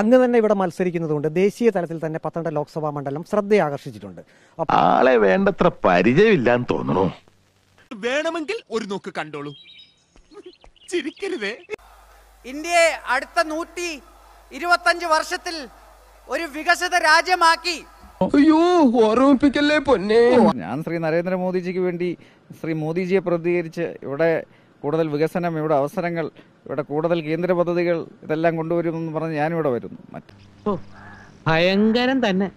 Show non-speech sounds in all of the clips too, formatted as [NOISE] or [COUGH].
അങ്ങ് തന്നെ ഇവിടെ മത്സരിക്കുന്നതുകൊണ്ട് ദേശീയ തലത്തിൽ തന്നെ പത്തനംതിട്ട ലോക്സഭാ മണ്ഡലം ശ്രദ്ധയാകർഷിച്ചിട്ടുണ്ട്. ആകർഷിച്ചിട്ടുണ്ട് ആളെ വേണ്ടത്ര പരിചയമില്ലാന്ന് തോന്നുന്നു വേണമെങ്കിൽ ഒരു നോക്ക് കണ്ടോളൂ. ചിരിക്കരുതേ. ഇന്ത്യയെ അടുത്ത നൂറ്റി ഇരുപത്തഞ്ച് വർഷത്തിൽ ഒരു വികസിത രാജ്യമാക്കി. അയ്യോ ഓർമ്മിപ്പിക്കല്ലേ പൊന്നെ? ഞാൻ ശ്രീ നരേന്ദ്രമോദിജിക്ക് വേണ്ടി ശ്രീ മോദിജിയെ പ്രതികരിച്ച് ഇവിടെ കൂടുതൽ വികസനം ഇവിടെ അവസരങ്ങൾ ഇവിടെ കൂടുതൽ കേന്ദ്ര പദ്ധതികൾ ഇതെല്ലാം കൊണ്ടുവരുമെന്ന് പറഞ്ഞ് ഞാനിവിടെ വരുന്നു. മറ്റു. ഭയങ്കരം തന്നെ.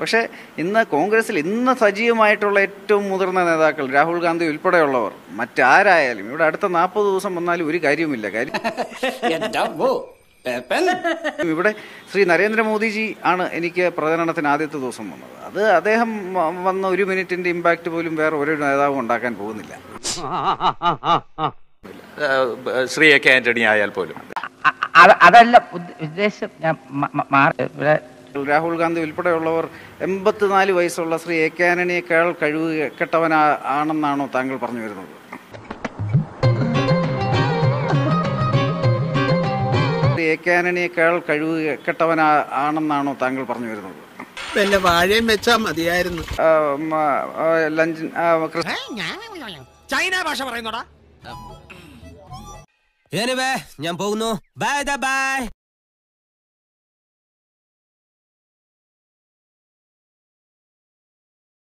പക്ഷേ ഇന്ന് കോൺഗ്രസിൽ ഇന്ന് സജീവമായിട്ടുള്ള ഏറ്റവും മുതിർന്ന നേതാക്കൾ രാഹുൽ ഗാന്ധി ഉൾപ്പെടെയുള്ളവർ. മറ്റാരായാലും ഇവിടെ അടുത്ത നാൽപ്പത് ദിവസം വന്നാലും ഒരു കാര്യവുമില്ല. കാര്യം [LAUGHS] [LAUGHS] ഇവിടെ ശ്രീ നരേന്ദ്രമോദിജി ആണ് എനിക്ക് പ്രചരണത്തിന് ആദ്യത്തെ ദിവസം വന്നത്. അത് അദ്ദേഹം വന്ന ഒരു മിനിറ്റിന്റെ ഇമ്പാക്ട് പോലും വേറെ ഒരു നേതാവും ഉണ്ടാക്കാൻ പോകുന്നില്ല. ശ്രീ എ കെ ആന്റണി ആയാൽ പോലും. അതല്ല ഉദ്ദ- ഉദ്ദേശം ഞാൻ രാഹുൽ ഗാന്ധി ഉൾപ്പെടെയുള്ളവർ എൺപത്തിനാല് വയസ്സുള്ള ശ്രീ എ കെ ആന്റണിയേക്കാൾ കഴിവ് കെട്ടവനാണെന്നാണോ താങ്കൾ പറഞ്ഞു വരുന്നത്? ശ്രീ എ കെ ആന്റണിയേക്കാൾ കഴിവ് കെട്ടവനാ ആണെന്നാണോ താങ്കൾ പറഞ്ഞു വരുന്നത്? വല്ല വാഴയും വെച്ചാ മതിയായിരുന്നു. ലഞ്ച് ചൈന ഭാഷ പറയുന്നോടാ. ഞാൻ പോകുന്നു. Bye bye